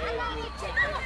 Hello, Chicago!